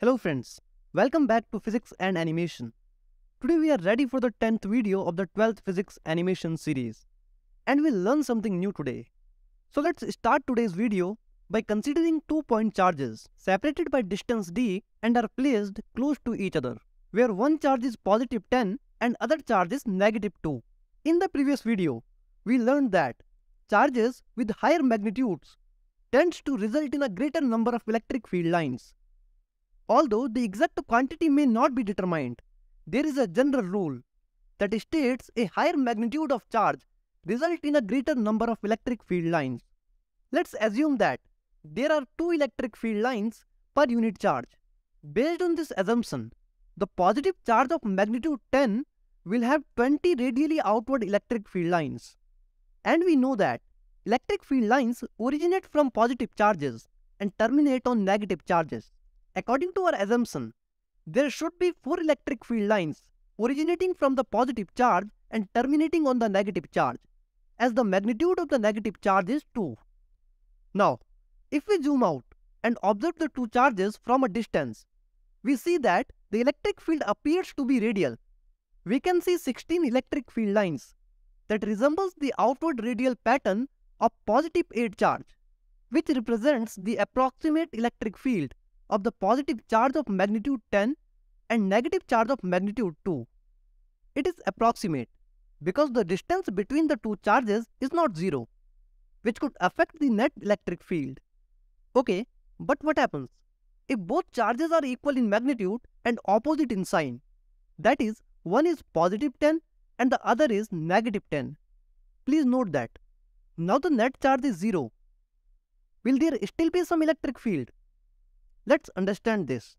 Hello friends, welcome back to Physics and Animation. Today we are ready for the 10th video of the 12th Physics Animation series. And we'll learn something new today. So let's start today's video by considering two point charges separated by distance d and are placed close to each other, where one charge is positive 10 and other charge is negative 2. In the previous video, we learned that charges with higher magnitudes tends to result in a greater number of electric field lines. Although the exact quantity may not be determined, there is a general rule that states a higher magnitude of charge result in a greater number of electric field lines. Let's assume that there are two electric field lines per unit charge. Based on this assumption, the positive charge of magnitude 10 will have 20 radially outward electric field lines. And we know that electric field lines originate from positive charges and terminate on negative charges. According to our assumption, there should be four electric field lines originating from the positive charge and terminating on the negative charge, as the magnitude of the negative charge is 2. Now, if we zoom out and observe the two charges from a distance, we see that the electric field appears to be radial. We can see 16 electric field lines that resembles the outward radial pattern of positive 8 charge, which represents the approximate electric field of the positive charge of magnitude 10 and negative charge of magnitude 2. It is approximate because the distance between the two charges is not zero, which could affect the net electric field. Okay, but what happens if both charges are equal in magnitude and opposite in sign? That is, one is positive 10 and the other is negative 10. Please note that. Now the net charge is 0. Will there still be some electric field? Let's understand this.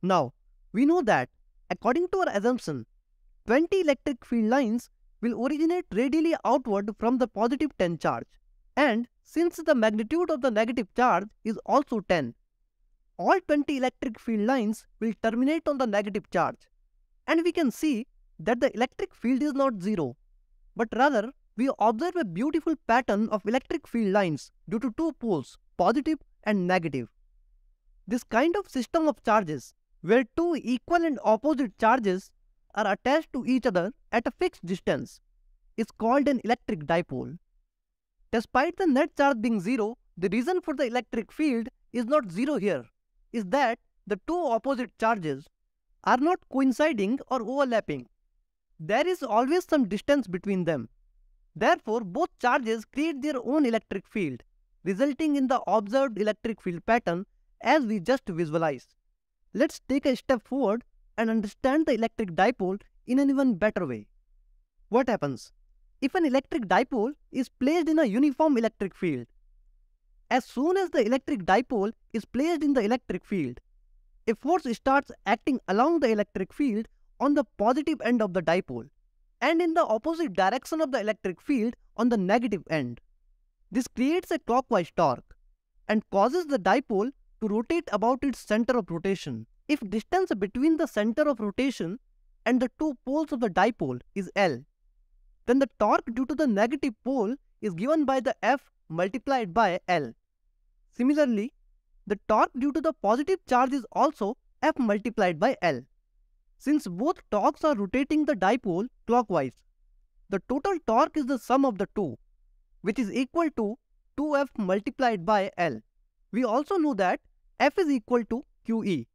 Now, we know that according to our assumption, 20 electric field lines will originate radially outward from the positive 10 charge. And since the magnitude of the negative charge is also 10, all 20 electric field lines will terminate on the negative charge. And we can see that the electric field is not zero, but rather we observe a beautiful pattern of electric field lines due to two poles, positive and negative. This kind of system of charges, where two equal and opposite charges are attached to each other at a fixed distance, is called an electric dipole. Despite the net charge being zero, the reason for the electric field is not zero here, is that the two opposite charges are not coinciding or overlapping. There is always some distance between them. Therefore, both charges create their own electric field, resulting in the observed electric field pattern as we just visualized. Let's take a step forward and understand the electric dipole in an even better way. What happens? If an electric dipole is placed in a uniform electric field, as soon as the electric dipole is placed in the electric field, a force starts acting along the electric field on the positive end of the dipole and in the opposite direction of the electric field on the negative end. This creates a clockwise torque and causes the dipole to rotate about its center of rotation. If distance between the center of rotation and the two poles of the dipole is L, then the torque due to the negative pole is given by the F multiplied by L. Similarly, the torque due to the positive charge is also F multiplied by L. Since both torques are rotating the dipole clockwise, the total torque is the sum of the two, which is equal to 2F multiplied by L. We also know that F is equal to QE,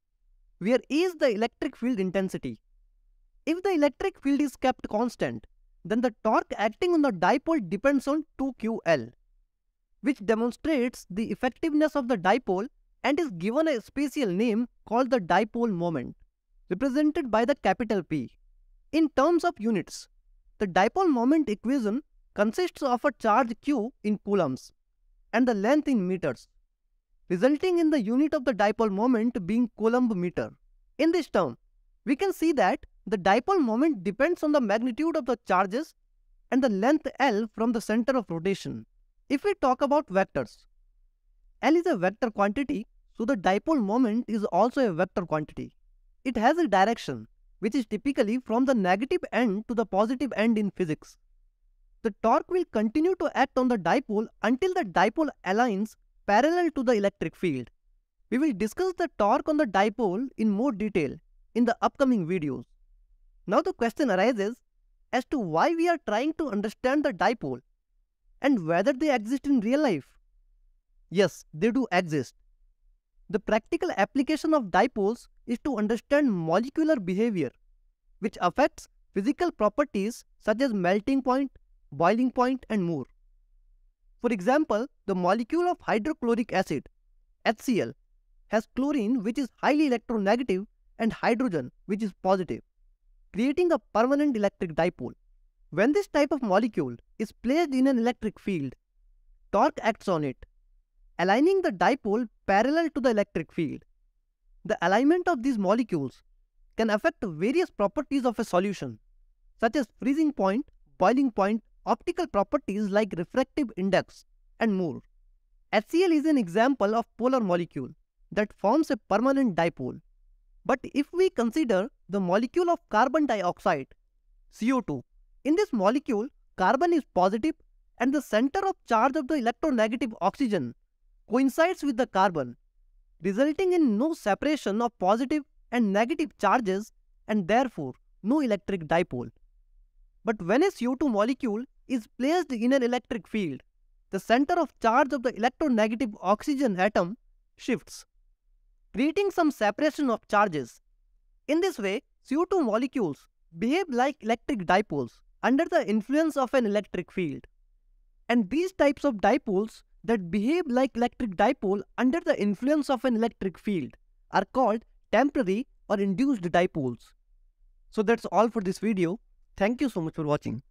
where E is the electric field intensity. If the electric field is kept constant, then the torque acting on the dipole depends on 2QL, which demonstrates the effectiveness of the dipole and is given a special name called the dipole moment, represented by the capital P. In terms of units, the dipole moment equation consists of a charge q in coulombs and the length in meters, resulting in the unit of the dipole moment being coulomb meter. In this term, we can see that the dipole moment depends on the magnitude of the charges and the length L from the center of rotation. If we talk about vectors, L is a vector quantity, so the dipole moment is also a vector quantity. It has a direction, which is typically from the negative end to the positive end in physics. The torque will continue to act on the dipole until the dipole aligns parallel to the electric field, We will discuss the torque on the dipole in more detail in the upcoming videos. Now the question arises as to why we are trying to understand the dipole and whether they exist in real life. Yes, they do exist. The practical application of dipoles is to understand molecular behavior, which affects physical properties such as melting point, boiling point and more. For example, the molecule of hydrochloric acid, HCl, has chlorine which is highly electronegative and hydrogen which is positive, creating a permanent electric dipole. When this type of molecule is placed in an electric field, torque acts on it, aligning the dipole parallel to the electric field. The alignment of these molecules can affect various properties of a solution, such as freezing point, boiling point, optical properties like refractive index, and more. HCl is an example of polar molecule that forms a permanent dipole. But if we consider the molecule of carbon dioxide, CO2, in this molecule, carbon is positive and the center of charge of the electronegative oxygen coincides with the carbon, resulting in no separation of positive and negative charges and therefore no electric dipole. But when a CO2 molecule is placed in an electric field, the center of charge of the electronegative oxygen atom shifts, creating some separation of charges. In this way, CO2 molecules behave like electric dipoles under the influence of an electric field. And these types of dipoles that behave like electric dipole under the influence of an electric field are called temporary or induced dipoles. So that's all for this video. Thank you so much for watching.